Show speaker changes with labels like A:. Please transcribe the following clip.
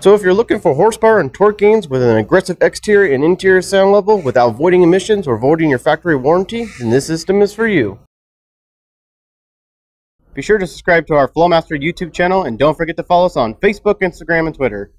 A: So if you're looking for horsepower and torque gains with an aggressive exterior and interior sound level without voiding emissions or voiding your factory warranty, then this system is for you. Be sure to subscribe to our Flowmaster YouTube channel and don't forget to follow us on Facebook, Instagram, and Twitter.